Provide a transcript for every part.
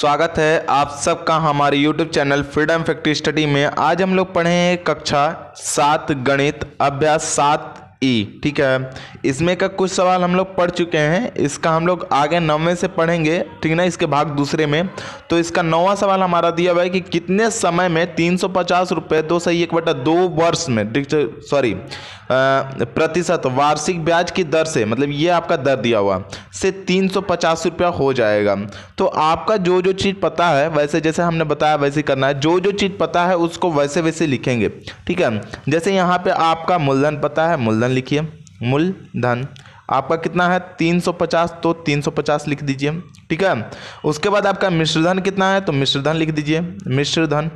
स्वागत है आप सबका हमारे YouTube channel freedom factory study में। आज हम लोग पढ़े हैं कक्षा सात गणित अभ्यास सात ई, ठीक है? इसमें का कुछ सवाल हम लोग पढ़ चुके हैं। इसका हम लोग आगे नौवें से पढ़ेंगे, ठीक ना? इसके भाग दूसरे में। तो इसका नौवा सवाल हमारा दिया हुआ है कि कितने समय में तीन सौ पचास रुपये दो सही, एक बटा दो वर्ष में सॉरी प्रतिशत वार्षिक ब्याज की दर से मतलब ये आपका दर दिया हुआ, से तीन सौ पचास रुपया हो जाएगा। तो आपका जो जो चीज़ पता है, वैसे जैसे हमने बताया वैसे करना है। जो जो चीज़ पता है उसको वैसे वैसे लिखेंगे, ठीक है? जैसे यहाँ पे आपका मूलधन पता है, मूलधन लिखिए। मूलधन आपका कितना है? 350 तो 350 लिख दीजिए। ठीक है? उसके बाद आपका मिश्रधन कितना है? तो मिश्रधन लिख दीजिए। मिश्रधन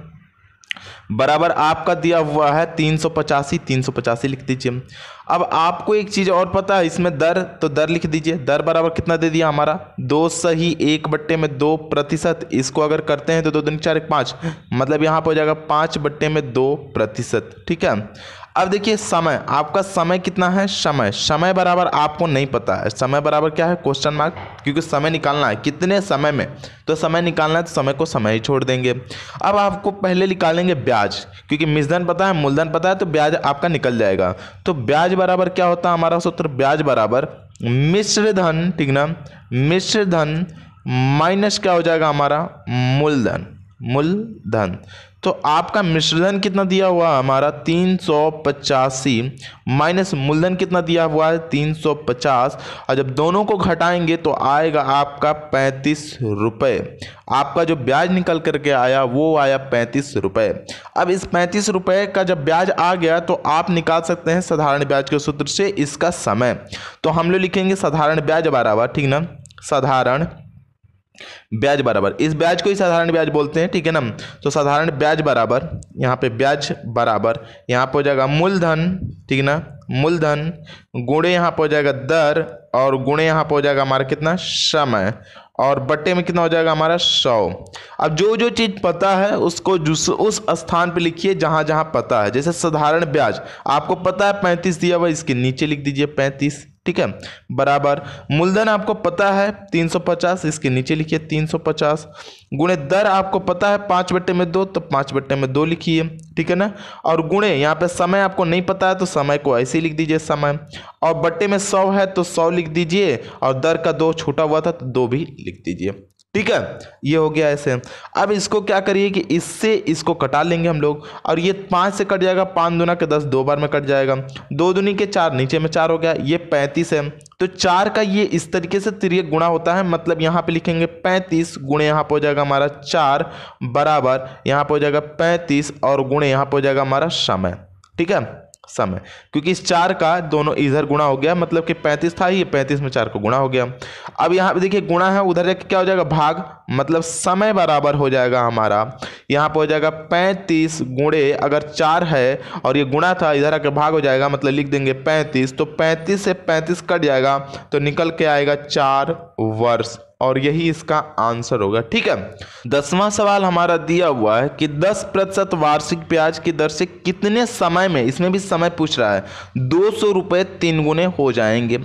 बराबर आपका दिया हुआ है तीन सौ पचासी, तीन सौ पचासी लिख दीजिए। अब आपको एक चीज़ और पता है, इसमें दर तो दर लिख दीजिए। दर बराबर कितना दे दिया हमारा? दो सही एक बट्टे में दो प्रतिशत। इसको अगर करते हैं तो दो दिन चार एक पाँच। मतलब यहाँ पर हो जाएगा पाँच बट्टे में दो प्रतिशत। ठीक है? अब देखिए समय, आपका समय कितना है? समय। समय बराबर आपको नहीं पता है। समय बराबर क्या है? क्वेश्चन मार्क क्योंकि समय निकालना है। कितने समय में? तो समय निकालना है तो समय को समय ही छोड़ देंगे। अब आपको पहले निकालेंगे ब्याज, क्योंकि मिसधन पता है, मूलधन पता है तो ब्याज आपका निकल जाएगा। तो ब्याज बराबर क्या होता है हमारा सूत्र? ब्याज बराबर मिश्र धन, ठीक ना? मिश्र धन माइनस क्या हो जाएगा हमारा? मूलधन। मूलधन। तो आपका मिश्रधन कितना दिया हुआ हमारा तीन सौ पचासी माइनस मूलधन कितना दिया हुआ है? तीन सौ पचास। और जब दोनों को घटाएँगे तो आएगा आपका पैंतीस रुपये आपका जो ब्याज निकल करके आया, वो आया पैंतीस रुपये अब इस पैंतीस रुपये का जब ब्याज आ गया तो आप निकाल सकते हैं साधारण ब्याज के सूत्र से इसका समय। तो हम लोग लिखेंगे साधारण ब्याज बराबर ठीक ना? साधारण ब्याज बराबर। इस ब्याज को ही साधारण ब्याज बोलते हैं, ठीक है ना? तो साधारण ब्याज बराबर, यहाँ पे ब्याज बराबर, यहाँ पर हो जाएगा मूलधन, ठीक है ना? मूलधन गुणे यहाँ पर हो जाएगा दर, और गुणे यहाँ पर हो जाएगा हमारा कितना? समय, और बट्टे में कितना हो जाएगा हमारा? सौ। अब जो जो चीज़ पता है, उसको जिस, उस स्थान पे लिखिए जहाँ जहाँ पता है। जैसे साधारण ब्याज, आपको पता है पैंतीस दिया हुआ इसके नीचे लिख दीजिए पैंतीस। ठीक है? बराबर। मूलधन आपको पता है 350 इसके नीचे लिखिए 350 गुणे दर आपको पता है, पाँच बट्टे में दो तो पाँच बट्टे में दो लिखिए, ठीक है ना? और गुणे, यहाँ पे समय आपको नहीं पता है तो समय को ऐसे लिख दीजिए समय। और बट्टे में सौ है तो सौ लिख दीजिए, और दर का दो छूटा हुआ था तो दो भी लिख दीजिए। ठीक है? ये हो गया ऐसे। अब इसको क्या करिए कि इससे इसको कटा लेंगे हम लोग, और ये पाँच से कट जाएगा, पाँच दुना के दस, दो बार में कट जाएगा। दो दुनी के चार, नीचे में चार हो गया, ये पैंतीस है। तो चार का ये इस तरीके से तिरक गुणा होता है मतलब यहाँ पे लिखेंगे पैंतीस गुणे यहाँ पर हो जाएगा हमारा चार बराबर, यहाँ पर हो जाएगा पैंतीस, और गुणे यहाँ पर हो जाएगा हमारा समय। ठीक है? समय। क्योंकि इस चार का दोनों इधर गुणा हो गया मतलब कि पैंतीस था ये पैंतीस में चार को गुणा हो गया। अब यहाँ पे देखिए गुणा है, उधर जाके क्या हो जाएगा, भाग मतलब समय बराबर हो जाएगा हमारा। यहाँ पे हो जाएगा पैंतीस गुणे अगर चार है, और ये गुणा था, इधर आके भाग हो जाएगा मतलब लिख देंगे पैंतीस तो पैंतीस से पैंतीस कट जाएगा तो निकल के आएगा चार वर्ष। और यही इसका आंसर होगा। ठीक है? दसवां सवाल हमारा दिया हुआ है कि 10 प्रतिशत वार्षिक ब्याज की दर से कितने समय में, इसमें भी समय पूछ रहा है, दो सौ रुपये तीन गुने हो जाएँगे।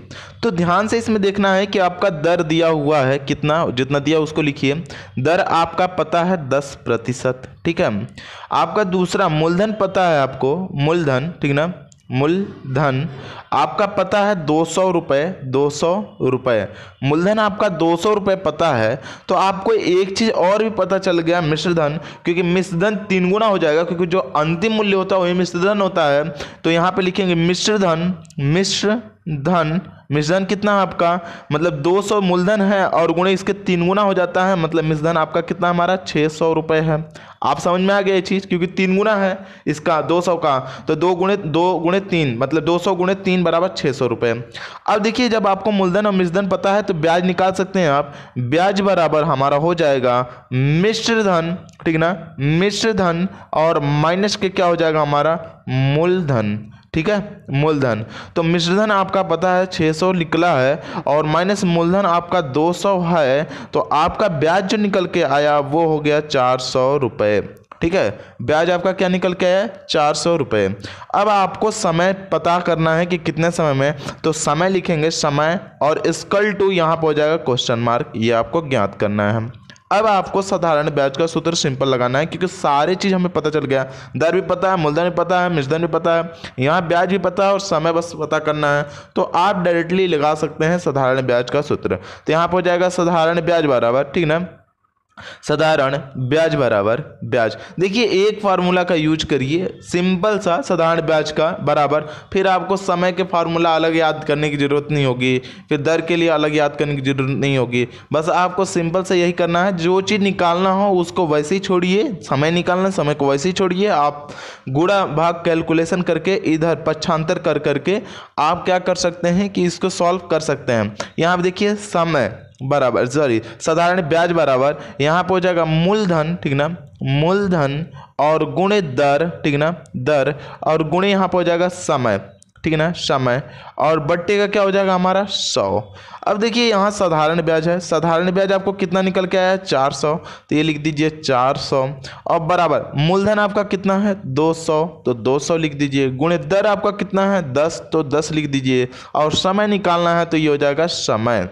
तो ध्यान से इसमें देखना है कि आपका दर दिया हुआ है कितना, जितना दिया उसको लिखिए। दर आपका पता है दस प्रतिशत। ठीक है? आपका दूसरा मूलधन पता है आपको, मूलधन, ठीक ना? मूलधन। आपका पता है दो सौ रुपये दो सौ रुपये मूलधन आपका दो सौ रुपये पता है तो आपको एक चीज़ और भी पता चल गया मिश्रधन, क्योंकि मिश्रधन तीन गुना हो जाएगा, क्योंकि जो अंतिम मूल्य होता है वही मिश्रधन होता है। तो यहाँ पे लिखेंगे मिश्रधन, मिश्र धन मिश्रधन कितना है आपका? मतलब 200 मूलधन है और गुणे इसके तीन गुना हो जाता है मतलब मिश्रधन आपका कितना हमारा? छः सौ रुपये है। आप समझ में आ गया ये चीज़? क्योंकि तीन गुना है इसका 200 का। तो दो गुणे दो गुणे तीन मतलब 200 गुणे तीन बराबर छः सौ रुपये अब देखिए, जब आपको मूलधन और मिश्रधन पता है तो ब्याज निकाल सकते हैं आप। ब्याज बराबर हमारा हो जाएगा मिश्र धन, ठीक ना? मिश्र धन और माइनस के क्या हो जाएगा हमारा? मूलधन। ठीक है? मूलधन। तो मिश्रधन आपका पता है 600 निकला है और माइनस मूलधन आपका 200 है तो आपका ब्याज जो निकल के आया वो हो गया चार सौ रुपये ठीक है? ब्याज आपका क्या निकल के आया? चार सौ रुपये अब आपको समय पता करना है कि कितने समय में। तो समय लिखेंगे समय और स्कल टू, यहाँ पर हो जाएगा क्वेश्चन मार्क। ये आपको ज्ञात करना है। अब आपको साधारण ब्याज का सूत्र सिंपल लगाना है, क्योंकि सारी चीज़ हमें पता चल गया दर भी पता है, मूलधन भी पता है मिश्रधन भी पता है, यहाँ ब्याज भी पता है और समय बस पता करना है। तो आप डायरेक्टली लगा सकते हैं साधारण ब्याज का सूत्र। तो यहाँ पर हो जाएगा साधारण ब्याज बराबर, ठीक ना? साधारण ब्याज बराबर ब्याज। देखिए, एक फार्मूला का यूज़ करिए। सिंपल सा, साधारण ब्याज का बराबर। फिर आपको समय के फार्मूला अलग याद करने की ज़रूरत नहीं होगी। फिर दर के लिए अलग याद करने की ज़रूरत नहीं होगी। बस आपको सिंपल से यही करना है। जो चीज़ निकालना हो, उसको वैसे ही छोड़िए। समय निकालना, समय को वैसे ही छोड़िए। आप गुड़ा भाग कैलकुलेशन करके, इधर पक्षांतर कर करके, आप क्या कर सकते हैं कि इसको सॉल्व कर सकते हैं। यहाँ देखिए, समय। बराबर सॉरी साधारण ब्याज बराबर। यहाँ पे हो जाएगा मूलधन, ठीक ना? मूलधन और गुणे दर, ठीक ना? दर और गुणे यहाँ पे हो जाएगा समय, ठीक है ना? समय। और बट्टे का क्या हो जाएगा हमारा? सौ। अब देखिए यहाँ साधारण ब्याज है। साधारण ब्याज आपको कितना निकल के आया है? चार सौ। तो ये लिख दीजिए चार सौ। और बराबर, मूलधन आपका कितना है? दो सौ। तो दो सौ लिख दीजिए। गुणे दर आपका कितना है? दस। तो दस लिख दीजिए। और समय निकालना है तो ये हो जाएगा समय।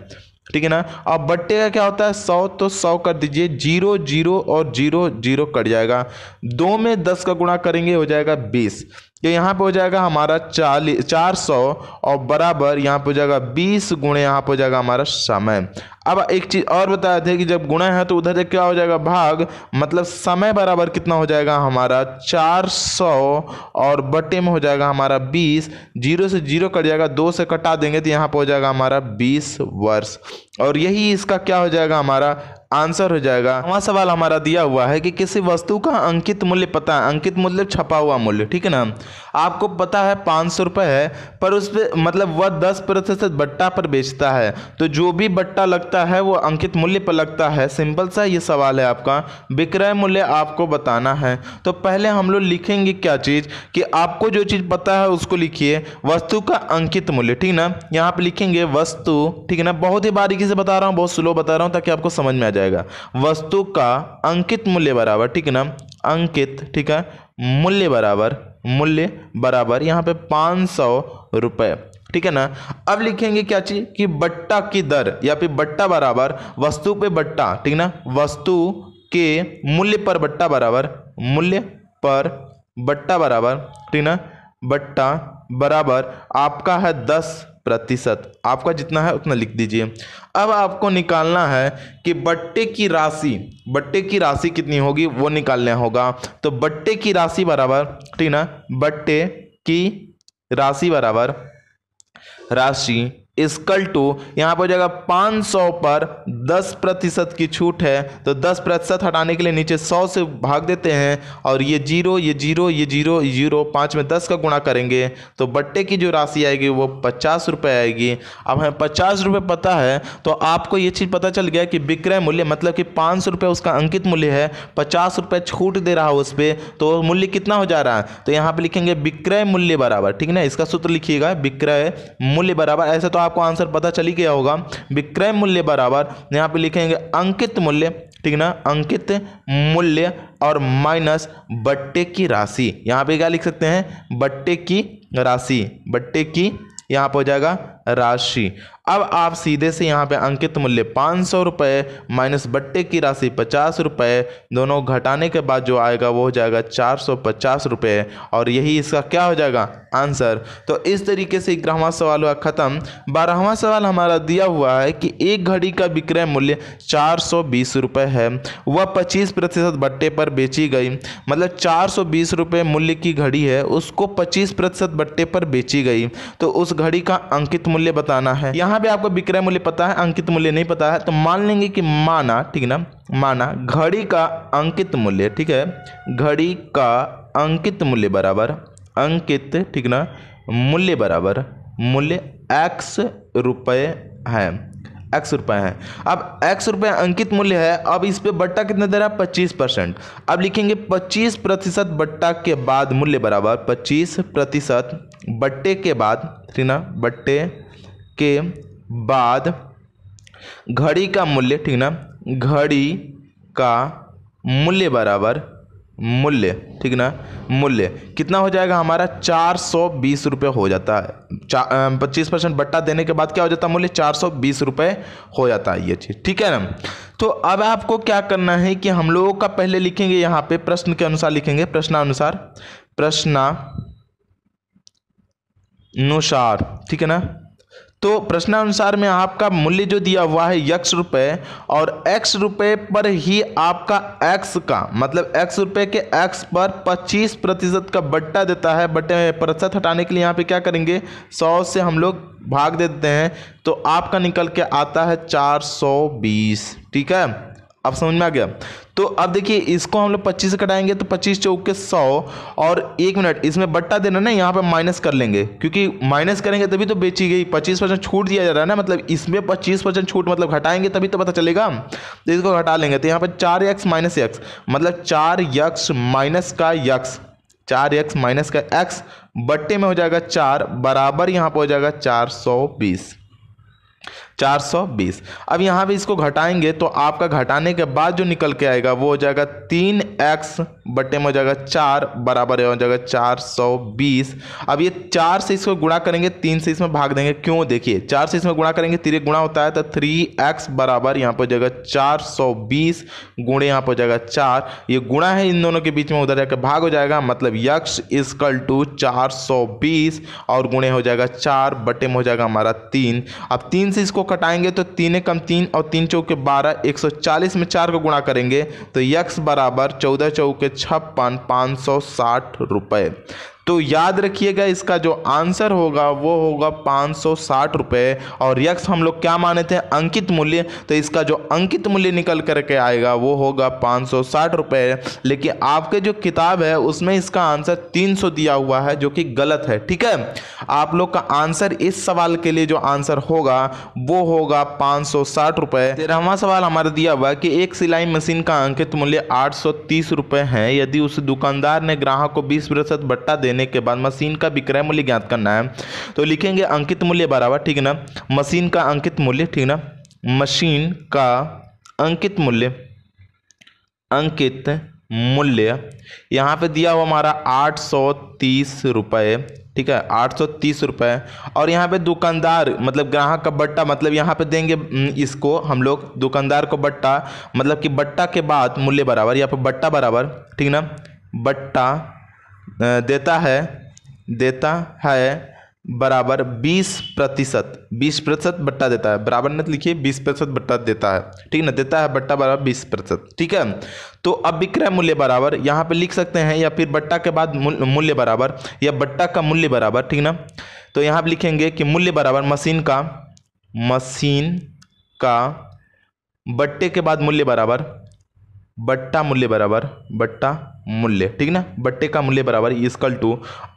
ठीक है ना? अब बट्टे का क्या होता है? सौ तो सौ कर दीजिए, ज़ीरो ज़ीरो और ज़ीरो ज़ीरो कट जाएगा। दो में दस का गुणा करेंगे, हो जाएगा बीस। तो यहाँ पे हो जाएगा हमारा चालीस चार सौ और बराबर यहाँ पे हो जाएगा बीस गुणे यहाँ पे हो जाएगा हमारा समय। अब एक चीज़ और बताए थे कि जब गुणा है तो उधर क्या हो जाएगा? भाग। मतलब समय बराबर कितना हो जाएगा? हमारा चार सौ और बटे में हो जाएगा हमारा बीस। ज़ीरो से ज़ीरो कट जाएगा, दो से कटा देंगे तो यहाँ पर हो जाएगा हमारा बीस वर्ष। और यही इसका क्या हो जाएगा? हमारा आंसर हो जाएगा। वहाँ सवाल हमारा दिया हुआ है कि किसी वस्तु का अंकित मूल्य पता है? अंकित मूल्य छपा हुआ मूल्य, ठीक है ना? आपको पता है पाँच सौ रुपये है, पर उस पर मतलब वह दस प्रतिशत बट्टा पर बेचता है। तो जो भी बट्टा लगता है, वो अंकित मूल्य पर लगता है। सिंपल सा ये सवाल है आपका। विक्रय मूल्य आपको बताना है। तो पहले हम लोग लिखेंगे क्या चीज़? कि आपको जो चीज़ पता है, उसको लिखिए। वस्तु का अंकित मूल्य, ठीक ना? यहाँ पर लिखेंगे वस्तु, ठीक है ना? बहुत ही बारीकी से बता रहा हूँ, बहुत स्लो बता रहा हूँ, ताकि आपको समझ में आ जाएगा। वस्तु का अंकित मूल्य बराबर, ठीक है ना? अंकित, ठीक है? मूल्य बराबर मूल्य बराबर, यहाँ पे पाँच सौ रुपये ठीक है ना? अब लिखेंगे क्या चीज़? कि बट्टा की दर, या फिर बट्टा बराबर, वस्तु पे बट्टा, ठीक ना? वस्तु के मूल्य पर बट्टा बराबर, मूल्य पर बट्टा बराबर, ठीक ना? बट्टा बराबर आपका है दस प्रतिशत। आपका जितना है उतना लिख दीजिए। अब आपको निकालना है कि बट्टे की राशि, बट्टे की राशि कितनी होगी, वो निकालना होगा। तो बट्टे की राशि बराबर, ठीक ना? बट्टे की राशि बराबर राशि इसकल टू, यहाँ पर हो जाएगा 500 पर 10 प्रतिशत की छूट है। तो 10 प्रतिशत हटाने के लिए नीचे 100 से भाग देते हैं और ये ज़ीरो ये ज़ीरो ये ज़ीरो ज़ीरो, पाँच में 10 का गुणा करेंगे। तो बट्टे की जो राशि आएगी वो पचास रुपये आएगी। अब हमें पचास रुपये पता है तो आपको ये चीज़ पता चल गया कि विक्रय मूल्य मतलब कि पाँच सौ रुपये उसका अंकित मूल्य है, पचास रुपये छूट दे रहा है उस पर तो मूल्य कितना हो जा रहा है? तो यहाँ पर लिखेंगे विक्रय मूल्य बराबर, ठीक है ना? इसका सूत्र लिखिएगा, विक्रय मूल्य बराबर, ऐसा तो आपको आंसर पता चल गया होगा। विक्रय मूल्य बराबर, यहाँ पे लिखेंगे अंकित मूल्य, ठीक ना? अंकित मूल्य और माइनस बट्टे की राशि। यहाँ पे क्या लिख सकते हैं? बट्टे की राशि। बट्टे की यहाँ पर हो जाएगा राशि। अब आप सीधे से यहाँ पे अंकित मूल्य पाँच सौ रुपये माइनस बट्टे की राशि पचास रुपये दोनों घटाने के बाद जो आएगा वो हो जाएगा चार सौ पचास रुपये और यही इसका क्या हो जाएगा? आंसर। तो इस तरीके से ग्यारहवा सवाल हुआ, ख़त्म। बारहवा सवाल हमारा दिया हुआ है कि एक घड़ी का विक्रय मूल्य चार सौ बीस रुपये है। वह पच्चीस प्रतिशत बट्टे पर बेची गई। मतलब चार सौ बीस रुपये मूल्य की घड़ी है, उसको पच्चीस प्रतिशत बट्टे पर बेची गई। तो उस घड़ी का अंकित मूल्य बताना है। यहाँ यहाँ पे आपको विक्रय मूल्य पता है, अंकित मूल्य नहीं पता है तो मान लेंगे कि माना, ठीक है ना? माना घड़ी का अंकित मूल्य, ठीक है? घड़ी का अंकित मूल्य बराबर, अंकित, ठीक ना? मूल्य बराबर, मूल्य एक्स रुपये है एक्स रुपये है। अब एक्स रुपये अंकित मूल्य है, अब इस पे बट्टा कितना दे रहा है? पच्चीस परसेंट। अब लिखेंगे पच्चीस प्रतिशत बट्टा के बाद मूल्य बराबर, पच्चीस प्रतिशत बट्टे के बाद, ठीक ना? बट्टे के बाद घड़ी का मूल्य, ठीक ना? घड़ी का मूल्य बराबर मूल्य, ठीक ना? मूल्य। कितना हो जाएगा? हमारा चार सौ बीस रुपये हो जाता है। पच्चीस परसेंट बट्टा देने के बाद क्या हो जाता है मूल्य? चार सौ बीस रुपये हो जाता है ये चीज़, ठीक है ना? तो अब आपको क्या करना है कि हम लोगों का पहले लिखेंगे यहाँ पे, प्रश्न के अनुसार लिखेंगे, प्रश्नानुसार। प्रश्ना अनुसार ठीक है ना? तो प्रश्नानुसार में आपका मूल्य जो दिया हुआ है यक्स रुपये और एक्स रुपये पर ही आपका एक्स का मतलब एक्स रुपये के एक्स पर 25 प्रतिशत का बट्टा देता है। बट्टे में प्रतिशत हटाने के लिए यहाँ पे क्या करेंगे? 100 से हम लोग भाग देते हैं। तो आपका निकल के आता है 420 ठीक है? अब समझ में आ गया। तो अब देखिए, इसको हम लोग पच्चीस से कटाएँगे तो पच्चीस चौक के सौ और एक मिनट, इसमें बट्टा देना ना, यहाँ पे माइनस कर लेंगे। क्योंकि माइनस करेंगे तभी तो बेची गई। पच्चीस परसेंट छूट दिया जा रहा है ना मतलब इसमें पच्चीस परसेंट छूट मतलब घटाएँगे तभी तो पता चलेगा। तो इसको घटा लेंगे तो यहाँ पर चार एक्स माइनस एक्स मतलब चार यक्स माइनस का यक्स, चार एक्स माइनस का एक्स, बट्टे में हो जाएगा चार, बराबर यहाँ पर हो जाएगा चार सौ बीस। 420 अब यहाँ पे इसको घटाएँगे तो आपका घटाने के बाद जो निकल के आएगा वो हो जाएगा तीन एक्स बटे में हो जाएगा चार बराबर हो जाएगा 420 अब ये चार से इसको गुणा करेंगे, तीन से इसमें भाग देंगे। क्यों? देखिए, चार से इसमें गुणा करेंगे, तीन गुणा होता है तो थ्री एक्स बराबर यहाँ पर हो जाएगा चार सौ बीस गुणे यहाँ पर हो जाएगा चार। ये गुणा है इन दोनों के बीच में, उधर जाकर भाग हो जाएगा मतलब यक्ष इजकल टू चार सौ बीस और गुणे हो जाएगा चार बट्टे में हो जाएगा हमारा तीन। अब तीन से इसको कटाएँगे तो तीन कम तीन और तीन चौके बारह, एक सौ चालीस में चार को गुणा करेंगे तो यक्स बराबर चौदह चौके छप्पन, पाँच सौ साठ रुपये तो याद रखिएगा, इसका जो आंसर होगा, वो होगा पाँच सौ साठ रुपये और यक्स हम लोग क्या माने थे? अंकित मूल्य। तो इसका जो अंकित मूल्य निकल करके आएगा, वो होगा पाँच सौ साठ रुपये लेकिन आपके जो किताब है, उसमें इसका आंसर तीन सौ दिया हुआ है, जो कि गलत है। ठीक है? आप लोग का आंसर इस सवाल के लिए जो आंसर होगा, वो होगा पाँच सौ साठ रुपये तेरहवा सवाल हमारा दिया हुआ है कि एक सिलाई मशीन का अंकित मूल्य आठ सौ तीस रुपये है। यदि उस दुकानदार ने ग्राहक को बीस प्रतिशत बट्टा देने देने के बाद मशीन का विक्रय मूल्य ज्ञात करना है। तो लिखेंगे अंकित मूल्य बराबर, ठीक ना? मशीन का अंकित मूल्य, ठीक ना? मशीन का अंकित मूल्य अंकित मूल्य, यहाँ पे दिया हुआ हमारा आठ सौ तीस रुपये ठीक है? आठ सौ तीस रुपये और यहाँ पे दुकानदार मतलब ग्राहक का बट्टा मतलब यहाँ पे देंगे इसको हम लोग, दुकानदार को बट्टा मतलब कि बट्टा के बाद मूल्य बराबर, यहाँ पे बट्टा बराबर, ठीक ना? बट्टा देता है देता है बराबर 20 प्रतिशत, बीस प्रतिशत बट्टा देता है। बराबर न लिखिए 20 प्रतिशत बट्टा देता है। ठीक ना? देता है बट्टा बराबर 20 प्रतिशत। ठीक है? तो अब विक्रय मूल्य बराबर, यहाँ पे लिख सकते हैं, या फिर बट्टा के बाद मूल्य बराबर, या बट्टा का मूल्य बराबर, ठीक ना? तो यहाँ पर लिखेंगे कि मूल्य बराबर मशीन का मशीन का बट्टे के बाद मूल्य बराबर बट्टा मूल्य बराबर, बट्टा मूल्य, ठीक ना? बट्टे का मूल्य बराबर इसकल टू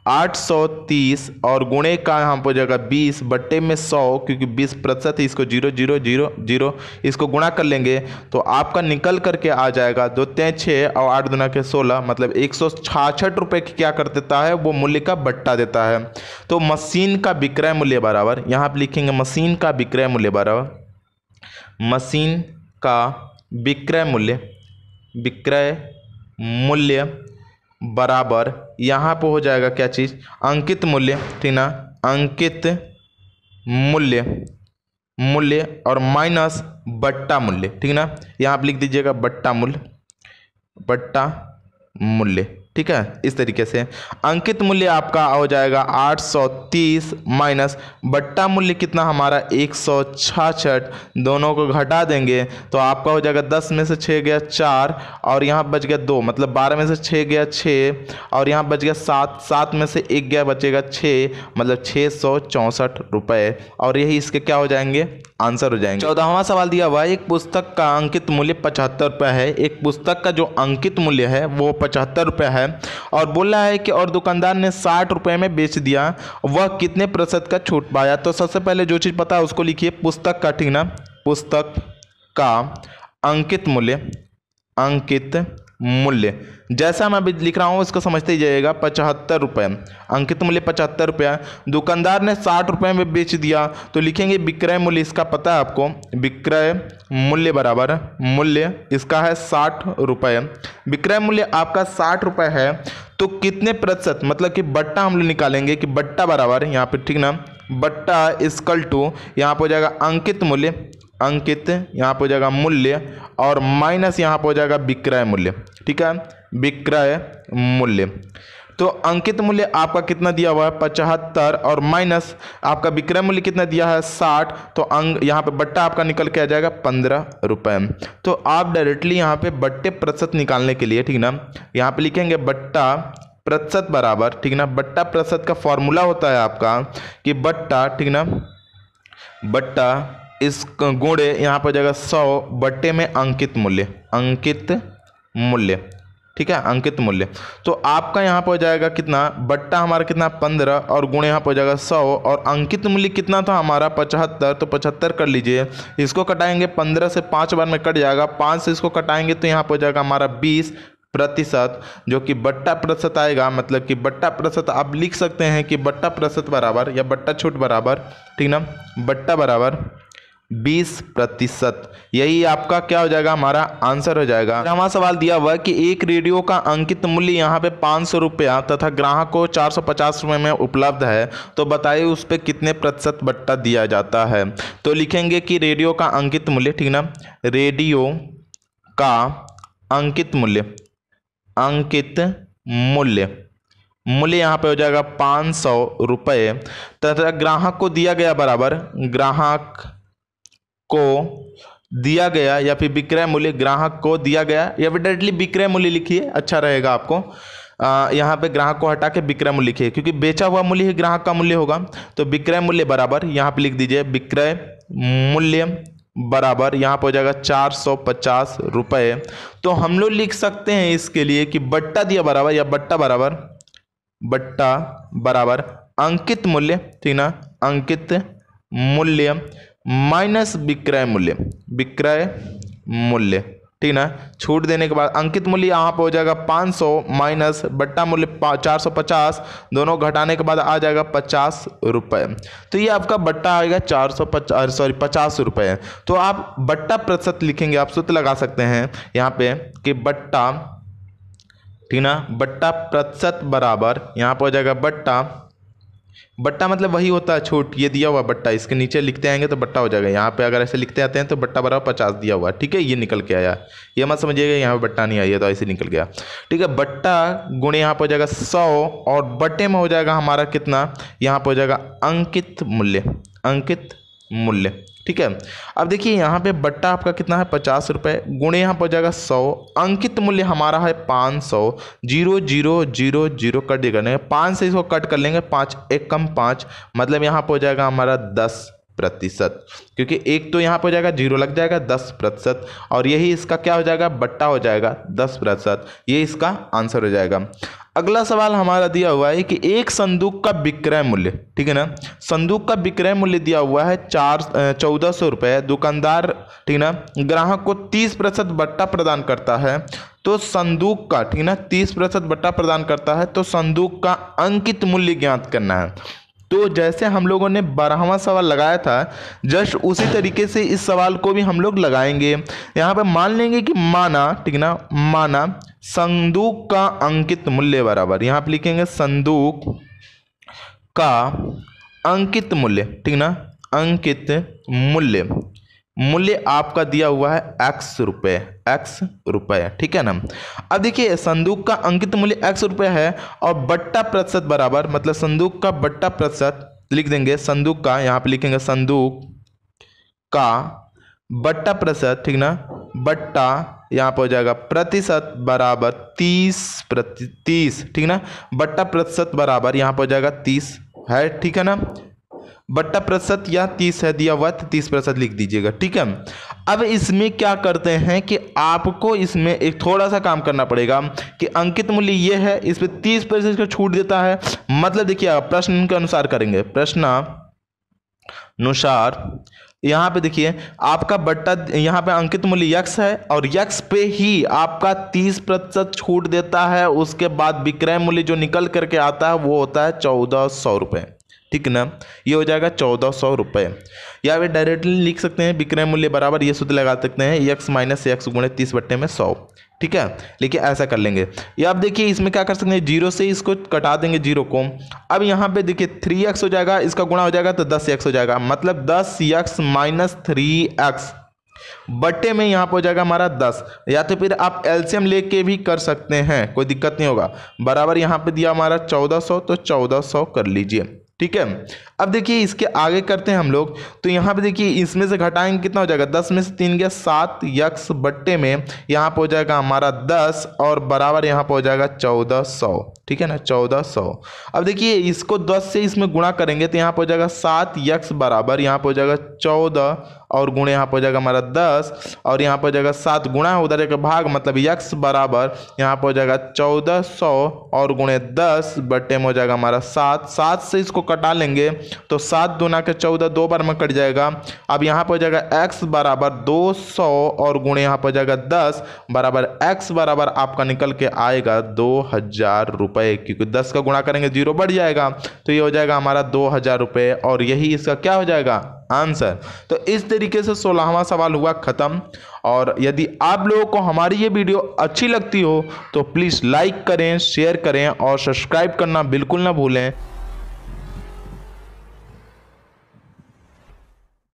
830 और गुणे का यहाँ पर जाएगा 20 बट्टे में 100 क्योंकि 20 प्रतिशत है, इसको ज़ीरो ज़ीरो ज़ीरो ज़ीरो, इसको गुणा कर लेंगे तो आपका निकल करके आ जाएगा दो तें छः और आठ दुना के 16 मतलब एक सौ छाछठ रुपये क्या कर देता है, वो मूल्य का बट्टा देता है। तो मशीन का विक्रय मूल्य बराबर, यहाँ पर लिखेंगे मशीन का विक्रय मूल्य बराबर, मशीन का विक्रय मूल्य विक्रय मूल्य बराबर यहाँ पर हो जाएगा क्या चीज़? अंकित मूल्य, ठीक ना? अंकित मूल्य मूल्य और माइनस बट्टा मूल्य, ठीक ना? यहाँ पर लिख दीजिएगा बट्टा मूल्य बट्टा मूल्य। ठीक है? इस तरीके से। अंकित मूल्य आपका हो जाएगा 830 माइनस। बट्टा मूल्य कितना? हमारा एक दोनों को घटा देंगे तो आपका हो जाएगा 10 में से 6 गया चार और यहाँ बच गया दो मतलब 12 में से 6 गया 6 और यहाँ बच गया सात। सात में से एक गया बचेगा 6 मतलब छः रुपये और यही इसके क्या हो जाएँगे? आंसर हो जाएँगे। चौदहवा सवाल दिया हुआ है, एक पुस्तक का अंकित मूल्य पचहत्तर रुपये है। एक पुस्तक का जो अंकित मूल्य है, वो पचहत्तर रुपये है। और बोल रहा है कि, और दुकानदार ने साठ रुपये में बेच दिया। वह कितने प्रतिशत का छूट पाया? तो सबसे पहले जो चीज़ पता है, उसको लिखिए। पुस्तक का, ठीक ना? पुस्तक का अंकित मूल्य। अंकित मूल्य। जैसा मैं अभी लिख रहा हूँ उसको समझते ही जाइएगा, पचहत्तर रुपये अंकित मूल्य पचहत्तर रुपया दुकानदार ने साठ रुपये में बेच दिया। तो लिखेंगे विक्रय मूल्य, इसका पता है आपको? विक्रय मूल्य बराबर, मूल्य इसका है साठ रुपये विक्रय मूल्य आपका साठ रुपये है। तो कितने प्रतिशत? मतलब कि बट्टा हम लोग निकालेंगे कि बट्टा बराबर, यहाँ पे ठीक ना? बट्टा इसकल टू, यहाँ पर हो जाएगा अंकित मूल्य। अंकित, यहाँ पर हो जाएगा मूल्य। और माइनस यहाँ पर हो जाएगा विक्रय मूल्य, ठीक है? विक्रय मूल्य। तो अंकित मूल्य आपका कितना दिया हुआ है? पचहत्तर और माइनस आपका विक्रय मूल्य कितना दिया है? साठ। तो अंग यहाँ पे बट्टा आपका निकल के आ जाएगा पंद्रह रुपये तो आप डायरेक्टली यहाँ पे बट्टे प्रतिशत निकालने के लिए, ठीक ना? यहाँ पे लिखेंगे बट्टा प्रतिशत बराबर, ठीक ना? बट्टा प्रतिशत का फॉर्मूला होता है आपका कि बट्टा, ठीक ना? बट्टा इस गुणे यहाँ पर जाएगा सौ बट्टे में अंकित मूल्य अंकित मूल्य, ठीक है, अंकित मूल्य। तो आपका यहाँ पर जाएगा कितना? बट्टा हमारा कितना? पंद्रह, और गुण यहाँ पर जाएगा सौ, और अंकित मूल्य कितना था हमारा? पचहत्तर तो पचहत्तर कर लीजिए। इसको कटाएँगे, पंद्रह से पाँच बार में कट जाएगा, पाँच से इसको कटाएँगे तो यहाँ पर जाएगा हमारा बीस प्रतिशत, जो कि बट्टा प्रतिशत आएगा मतलब कि बट्टा प्रतिशत आप लिख सकते हैं कि बट्टा प्रतिशत बराबर या बट्टा छूट बराबर, ठीक ना? बट्टा बराबर। बीस प्रतिशत। यही आपका क्या हो जाएगा? हमारा आंसर हो जाएगा। हमारा सवाल दिया हुआ है कि एक रेडियो का अंकित मूल्य यहाँ पे पाँच सौ रुपया तथा ग्राहक को चार सौ पचास रुपये में उपलब्ध है तो बताइए उस पर कितने प्रतिशत बट्टा दिया जाता है? तो लिखेंगे कि रेडियो का अंकित मूल्य, ठीक ना? रेडियो का अंकित मूल्य अंकित मूल्य। मूल्य यहाँ पे हो जाएगा पाँच सौ रुपये तथा ग्राहक को दिया गया बराबर, ग्राहक को दिया गया या फिर विक्रय मूल्य ग्राहक को दिया गया, या फिर डायरेक्टली विक्रय मूल्य लिखिए अच्छा रहेगा आपको। यहाँ पे ग्राहक को हटा के विक्रय मूल्य लिखिए, क्योंकि बेचा हुआ मूल्य ही ग्राहक का मूल्य होगा। तो विक्रय मूल्य बराबर, यहाँ पे लिख दीजिए, विक्रय मूल्य बराबर, यहाँ पर हो जाएगा चार सौ पचास रुपये। तो हम लोग लिख सकते हैं इसके लिए कि बट्टा दिया बराबर, या बट्टा बराबर बट्टा बराबर, अंकित मूल्य, ठीक ना? अंकित मूल्य माइनस विक्रय मूल्य विक्रय मूल्य, ठीक ना? छूट देने के बाद अंकित मूल्य यहाँ पर हो जाएगा 500 माइनस बट्टा मूल्य 450 दोनों घटाने के बाद आ जाएगा पचास रुपये। तो ये आपका बट्टा आएगा चार सौ पचास सॉरी, पचास रुपये। तो आप बट्टा प्रतिशत लिखेंगे, आप सूत्र लगा सकते हैं यहाँ पे कि बट्टा, ठीक ना? बट्टा प्रतिशत बराबर यहाँ पर हो जाएगा बट्टा बट्टा मतलब वही होता है, छोट, ये दिया हुआ बट्टा, इसके नीचे लिखते आएँगे तो बट्टा हो जाएगा। यहाँ पे अगर ऐसे लिखते आते हैं तो बट्टा बराबर पचास दिया हुआ ठीक है, ये निकल के आया। ये मत समझिएगा, यहाँ पे बट्टा नहीं आया तो ऐसे निकल गया। ठीक है, बट्टा गुणे यहाँ पर हो जाएगा सौ और बट्टे में हो जाएगा हमारा कितना? यहाँ पर हो जाएगा अंकित मूल्य। अंकित मूल्य। ठीक है? अब देखिए, यहाँ पे बट्टा आपका कितना है? पचास रुपये गुणे यहाँ पर जाएगा सौ। अंकित मूल्य हमारा है पाँच सौ। Zero zero zero zero cut देगा। पाँच से इसको कट कर लेंगे। पाँच, एक कम पाँच। मतलब यहाँ पर हो जाएगा हमारा दस। प्रतिशत। क्योंकि एक तो यहाँ पर हो जाएगा ज़ीरो लग जाएगा, दस प्रतिशत, और यही इसका क्या हो जाएगा? बट्टा हो जाएगा, दस प्रतिशत। ये इसका आंसर हो जाएगा। अगला सवाल हमारा दिया हुआ है कि एक संदूक का विक्रय मूल्य, ठीक है ना? संदूक का विक्रय मूल्य दिया हुआ है चार चौदह सौ रुपये दुकानदार, ठीक है ना? ग्राहक को तीस प्रतिशत बट्टा प्रदान करता है तो संदूक का, ठीक है ना? तीस प्रतिशत बट्टा प्रदान करता है तो संदूक का अंकित मूल्य ज्ञात करना है। तो जैसे हम लोगों ने बारहवा सवाल लगाया था, जस्ट उसी तरीके से इस सवाल को भी हम लोग लगाएँगे। यहाँ पर मान लेंगे कि माना, ठीक ना? माना संदूक का अंकित मूल्य बराबर। यहाँ पर लिखेंगे संदूक का अंकित मूल्य, ठीक ना? अंकित मूल्य। मूल्य आपका दिया हुआ है एक्स रुपये एक्स रुपये ठीक है ना? अब देखिए, संदूक का अंकित मूल्य एक्स रुपये है और बट्टा प्रतिशत बराबर मतलब संदूक का बट्टा प्रतिशत लिख देंगे, संदूक का, यहाँ पे लिखेंगे संदूक का बट्टा प्रतिशत, ठीक ना? बट्टा यहाँ पर हो जाएगा प्रतिशत बराबर तीस प्रति, तीस, ठीक ना? बट्टा प्रतिशत बराबर यहाँ पर हो जाएगा तीस, है, ठीक है ना? बट्टा प्रतिशत या तीस है, दिया हुआ तो तीस प्रतिशत लिख दीजिएगा, ठीक है? अब इसमें क्या करते हैं कि आपको इसमें एक थोड़ा सा काम करना पड़ेगा कि अंकित मूल्य ये है, इस पर तीस प्रतिशत का छूट देता है। मतलब देखिए आप, प्रश्न के अनुसार करेंगे। प्रश्न अनुसार, यहाँ पे देखिए, आपका बट्टा, यहाँ पे अंकित मूल्य यक्स है और यक्स पे ही आपका 30 प्रतिशत छूट देता है। उसके बाद विक्रय मूल्य जो निकल करके आता है, वो होता है चौदह सौ रुपये ठीक ना? ये हो जाएगा चौदह सौ रुपये या फिर डायरेक्टली लिख सकते हैं, विक्रय मूल्य बराबर ये सूत्र लगा सकते हैं एक्स माइनस एक्स गुणे तीस बट्टे में सौ। ठीक है? लेकिन ऐसा कर लेंगे। या अब देखिए, इसमें क्या कर सकते हैं, ज़ीरो से इसको कटा देंगे ज़ीरो को। अब यहाँ पे देखिए थ्री एक्स हो जाएगा, इसका गुणा हो जाएगा तो दस एक्स हो जाएगा। मतलब दस एक्स माइनस थ्री एक्स बट्टे में यहाँ पर हो जाएगा हमारा दस। या तो फिर आप एल्सियम लेके भी कर सकते हैं, कोई दिक्कत नहीं होगा। बराबर यहाँ पे दिया हमारा चौदह सौ तो चौदह सौ कर लीजिए। ठीक है? अब देखिए इसके आगे करते हैं हम लोग। तो यहाँ पे देखिए इसमें से घटाएँगे कितना हो जाएगा? दस में से तीन गया, सात यक्स बट्टे में यहाँ पर हो जाएगा हमारा दस और बराबर यहाँ पर हो जाएगा चौदह सौ। ठीक है ना, चौदह सौ। अब देखिए, इसको दस से इसमें गुणा करेंगे तो यहाँ पर हो जाएगा सात यक्स बराबर, यहाँ पर हो जाएगा चौदह और गुणे यहाँ पर हो जाएगा हमारा दस और यहाँ पर हो जाएगा सात गुणा, उधर एक भाग मतलब यक्स बराबर, यहाँ पर हो जाएगा चौदह सौ और गुणे दस बटे में हो जाएगा हमारा सात। सात से इसको कटा लेंगे तो सात दुना के चौदह दो बार में कट जाएगा। अब यहाँ पर हो जाएगा एक्स बराबर दो सौ और गुणे यहाँ पर हो जाएगा दस बराबर एक्स बराबर आपका निकल के आएगा दो हज़ार रुपये क्योंकि दस का गुणा करेंगे ज़ीरो, बढ़ जाएगा। तो ये हो जाएगा हमारा दो हज़ार रुपये और यही इसका क्या हो जाएगा? आंसर। तो इस तरीके से सोलहवा सवाल हुआ, ख़त्म। और यदि आप लोगों को हमारी ये वीडियो अच्छी लगती हो तो प्लीज़ लाइक करें, शेयर करें, और सब्सक्राइब करना बिल्कुल ना भूलें।